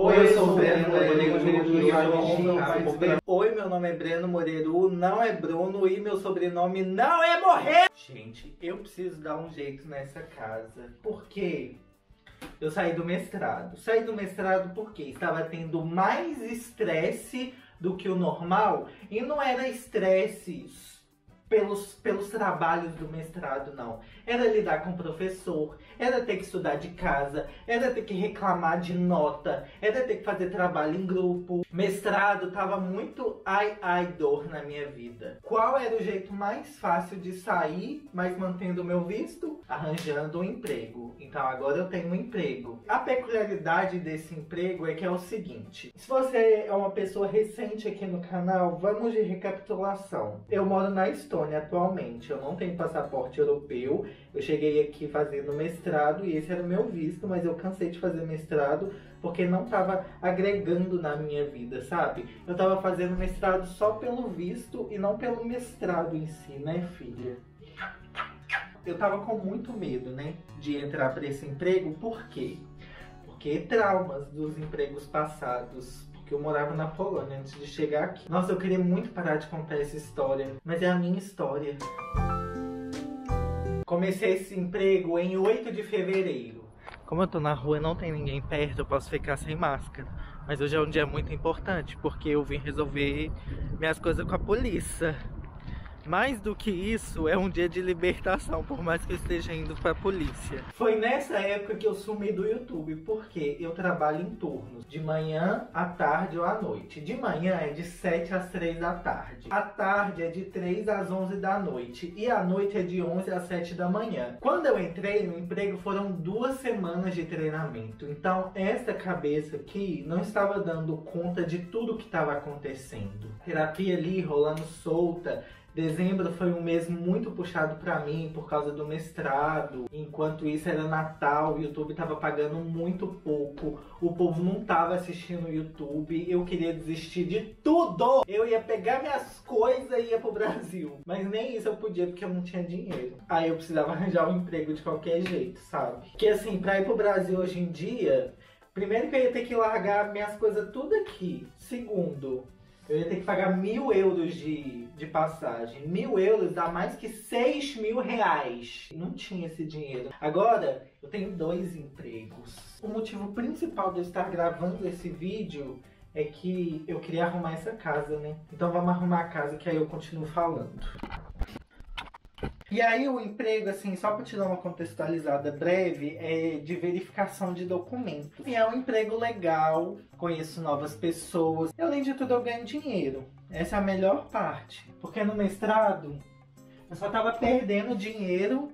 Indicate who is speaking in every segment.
Speaker 1: Oi, eu sou o Breno Moreiro. Oi, meu nome é Breno Moreiro, não é Bruno e meu sobrenome não é morrer. Gente, eu preciso dar um jeito nessa casa. Por quê? Eu saí do mestrado. Saí do mestrado porque estava tendo mais estresse do que o normal e não era estresse pelos, pelos trabalhos do mestrado, não. Era lidar com o professor, era ter que estudar de casa, era ter que reclamar de nota, era ter que fazer trabalho em grupo. Mestrado tava muito ai ai dor na minha vida. Qual era o jeito mais fácil de sair, mas mantendo o meu visto? Arranjando um emprego. Então agora eu tenho um emprego. A peculiaridade desse emprego é que é o seguinte: se você é uma pessoa recente aqui no canal, vamos de recapitulação. Eu moro na Estônia Estônia atualmente. Eu não tenho passaporte europeu. Eu cheguei aqui fazendo mestrado e esse era o meu visto, mas eu cansei de fazer mestrado porque não estava agregando na minha vida, sabe? Eu estava fazendo mestrado só pelo visto e não pelo mestrado em si, né, filha? Eu tava com muito medo, né, de entrar para esse emprego, por quê? Porque traumas dos empregos passados, que eu morava na Polônia antes de chegar aqui. Nossa, eu queria muito parar de contar essa história, mas é a minha história. Comecei esse emprego em 8 de fevereiro. Como eu tô na rua e não tem ninguém perto, eu posso ficar sem máscara. Mas hoje é um dia muito importante, porque eu vim resolver minhas coisas com a polícia. Mais do que isso, é um dia de libertação, por mais que eu esteja indo pra polícia. Foi nessa época que eu sumi do YouTube, porque eu trabalho em turnos, de manhã, à tarde ou à noite. De manhã é de 7 às 3 da tarde. À tarde é de 3 às 11 da noite. E à noite é de 11 às 7 da manhã. Quando eu entrei no emprego, foram duas semanas de treinamento. Então, essa cabeça aqui não estava dando conta de tudo que estava acontecendo. Terapia ali rolando solta, Dezembro foi um mês muito puxado para mim por causa do mestrado. Enquanto isso era Natal, o YouTube tava pagando muito pouco. O povo não tava assistindo o YouTube. Eu queria desistir de tudo. Eu ia pegar minhas coisas e ia pro Brasil. Mas nem isso eu podia porque eu não tinha dinheiro. Aí eu precisava arranjar um emprego de qualquer jeito, sabe? Que assim, pra ir pro Brasil hoje em dia, primeiro que eu ia ter que largar minhas coisas tudo aqui. Segundo, eu ia ter que pagar mil euros de, de passagem. Mil euros dá mais que seis mil reais. Não tinha esse dinheiro. Agora, eu tenho dois empregos. O motivo principal de eu estar gravando esse vídeo é que eu queria arrumar essa casa, né? Então vamos arrumar a casa que aí eu continuo falando. E aí o emprego, assim, só para te dar uma contextualizada breve, é de verificação de documentos. E é um emprego legal, conheço novas pessoas. E, além de tudo, eu ganho dinheiro. Essa é a melhor parte. Porque no mestrado, eu só tava perdendo dinheiro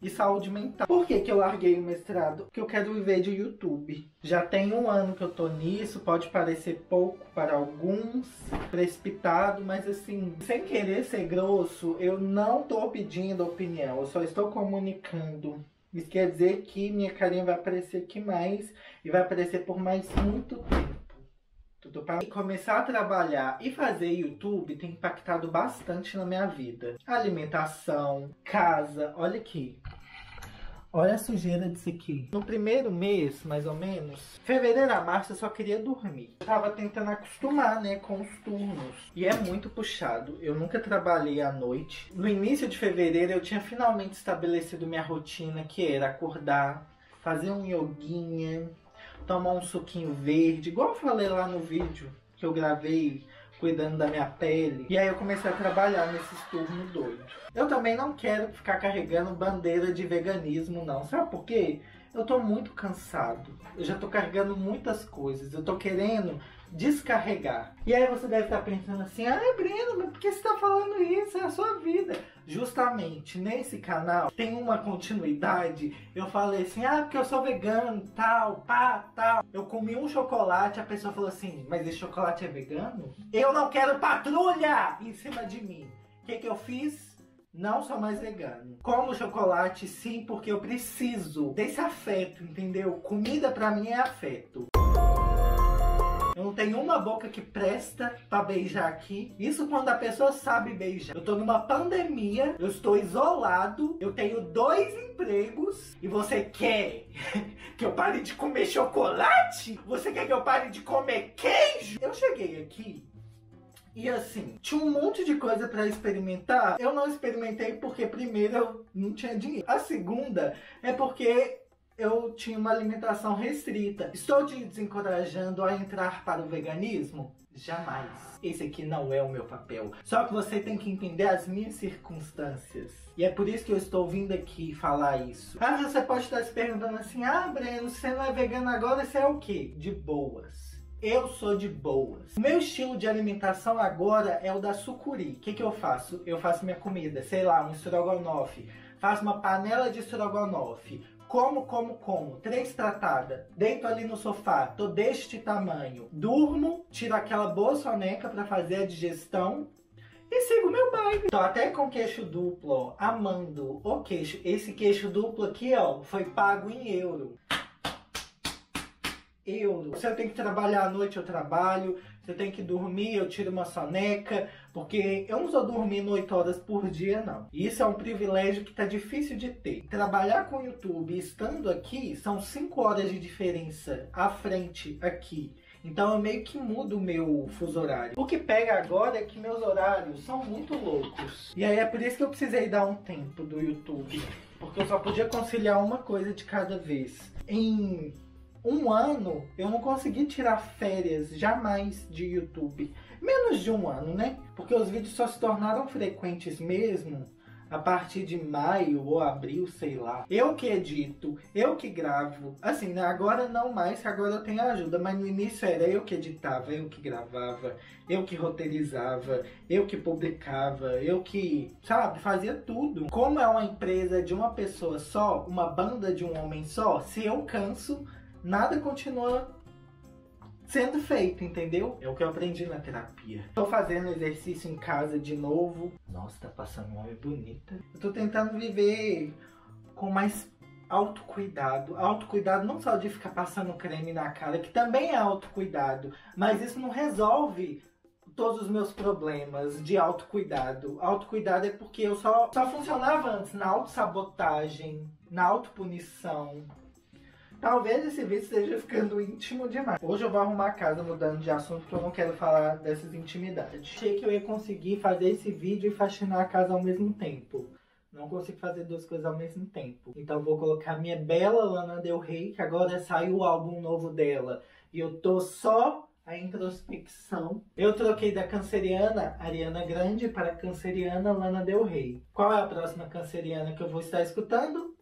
Speaker 1: e saúde mental. Por que, que eu larguei o mestrado? Porque eu quero viver de YouTube. Já tem um ano que eu tô nisso, pode parecer pouco para alguns, precipitado, mas assim, sem querer ser grosso, eu não tô pedindo opinião, eu só estou comunicando. Isso quer dizer que minha carinha vai aparecer aqui mais e vai aparecer por mais muito tempo. Tudo para começar a trabalhar e fazer YouTube tem impactado bastante na minha vida. Alimentação, casa, olha aqui. Olha a sujeira disso aqui. No primeiro mês, mais ou menos, fevereiro a março, eu só queria dormir. Eu tava tentando acostumar, né, com os turnos. E é muito puxado. Eu nunca trabalhei à noite. No início de fevereiro, eu tinha finalmente estabelecido minha rotina, que era acordar, fazer um yoguinha, tomar um suquinho verde, igual eu falei lá no vídeo que eu gravei cuidando da minha pele. E aí eu comecei a trabalhar nesses turnos doidos. Eu também não quero ficar carregando bandeira de veganismo, não. Sabe por quê? Eu tô muito cansado. Eu já tô carregando muitas coisas. Eu tô querendo descarregar. E aí você deve estar pensando assim, ah, Breno, mas por que você está falando isso? É a sua vida. Justamente nesse canal tem uma continuidade. Eu falei assim, ah, porque eu sou vegano, tal, pá, tal. Eu comi um chocolate, a pessoa falou assim, mas esse chocolate é vegano? Eu não quero patrulha em cima de mim. O que, que eu fiz? Não sou mais vegano. Como chocolate, sim, porque eu preciso desse afeto, entendeu? Comida pra mim é afeto. Não tenho uma boca que presta para beijar aqui. Isso quando a pessoa sabe beijar. Eu tô numa pandemia, eu estou isolado, eu tenho dois empregos e você quer que eu pare de comer chocolate? Você quer que eu pare de comer queijo? Eu cheguei aqui e assim, tinha um monte de coisa para experimentar. Eu não experimentei porque primeiro eu não tinha dinheiro. A segunda é porque eu tinha uma alimentação restrita. Estou te desencorajando a entrar para o veganismo? Jamais. Esse aqui não é o meu papel. Só que você tem que entender as minhas circunstâncias. E é por isso que eu estou vindo aqui falar isso. Ah, você pode estar se perguntando assim: ah, Breno, você não é vegano agora, você é o quê? De boas. Eu sou de boas. Meu estilo de alimentação agora é o da sucuri. O que, que eu faço? Eu faço minha comida, sei lá, um estrogonofe. Faço uma panela de estrogonofe como, como, como, três tratadas, deito ali no sofá, tô deste tamanho, durmo, tiro aquela boa soneca para fazer a digestão e sigo meu baile. Tô até com queixo duplo, ó, amando o queixo. Esse queixo duplo aqui, ó, foi pago em euro euro. Se eu tenho que trabalhar à noite, eu trabalho. Eu tenho que dormir, eu tiro uma soneca. Porque eu não estou dormindo 8 horas por dia, não. E isso é um privilégio que tá difícil de ter. Trabalhar com o YouTube estando aqui são 5 horas de diferença à frente aqui. Então eu meio que mudo o meu fuso horário. O que pega agora é que meus horários são muito loucos. E aí é por isso que eu precisei dar um tempo do YouTube. Porque eu só podia conciliar uma coisa de cada vez. Em um ano eu não consegui tirar férias jamais de YouTube. Menos de um ano, né? Porque os vídeos só se tornaram frequentes mesmo a partir de maio ou abril, sei lá. Eu que edito, eu que gravo. Assim, né? Agora não mais, agora eu tenho ajuda, mas no início era eu que editava, eu que gravava, eu que roteirizava, eu que publicava, eu que, sabe, fazia tudo. Como é uma empresa de uma pessoa só, uma banda de um homem só, se eu canso, nada continua sendo feito, entendeu? É o que eu aprendi na terapia. Tô fazendo exercício em casa de novo. Nossa, tá passando uma homem bonita. Eu tô tentando viver com mais autocuidado. Autocuidado não só de ficar passando creme na cara, que também é autocuidado, mas isso não resolve todos os meus problemas de autocuidado. Autocuidado é porque eu só, só funcionava antes na autossabotagem, na autopunição, Talvez esse vídeo esteja ficando íntimo demais. Hoje eu vou arrumar a casa mudando de assunto porque eu não quero falar dessas intimidades. Achei que eu ia conseguir fazer esse vídeo e faxinar a casa ao mesmo tempo. Não consigo fazer duas coisas ao mesmo tempo. Então vou colocar minha bela Lana Del Rey, que agora saiu o álbum novo dela. E eu tô só a introspecção. Eu troquei da canceriana Ariana Grande para a canceriana Lana Del Rey. Qual é a próxima canceriana que eu vou estar escutando?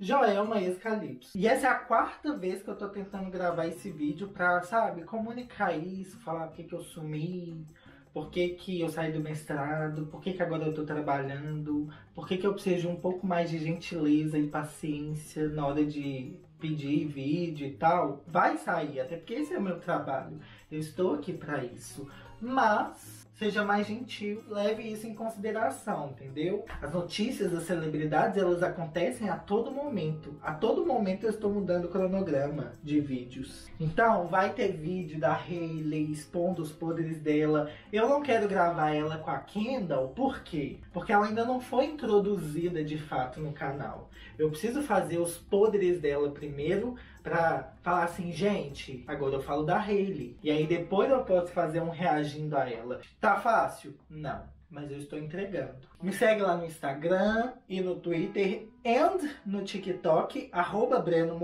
Speaker 1: Joelma ex-Calypso. E essa é a quarta vez que eu tô tentando gravar esse vídeo pra, sabe, comunicar isso, falar por que, que eu sumi, por que, que eu saí do mestrado, por que, que agora eu tô trabalhando, por que, que eu preciso de um pouco mais de gentileza e paciência na hora de pedir vídeo e tal. Vai sair, até porque esse é o meu trabalho. Eu estou aqui para isso. Mas seja mais gentil, leve isso em consideração, entendeu? As notícias das celebridades, elas acontecem a todo momento. A todo momento eu estou mudando o cronograma de vídeos. Então, vai ter vídeo da Hailey expondo os podres dela. Eu não quero gravar ela com a Kendall, por quê? Porque ela ainda não foi introduzida de fato no canal. Eu preciso fazer os podres dela primeiro pra falar assim, gente, agora eu falo da Hailey. E aí depois eu posso fazer um reagindo a ela. Tá fácil? Não. Mas eu estou entregando. Me segue lá no Instagram e no Twitter e no TikTok, arroba Breno.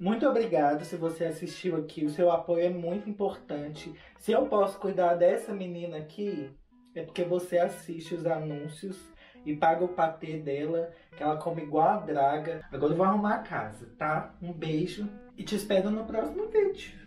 Speaker 1: Muito obrigado se você assistiu aqui. O seu apoio é muito importante. Se eu posso cuidar dessa menina aqui, é porque você assiste os anúncios e paga o patê dela, que ela come igual a draga. Agora eu vou arrumar a casa, tá? Um beijo e te espero no próximo vídeo.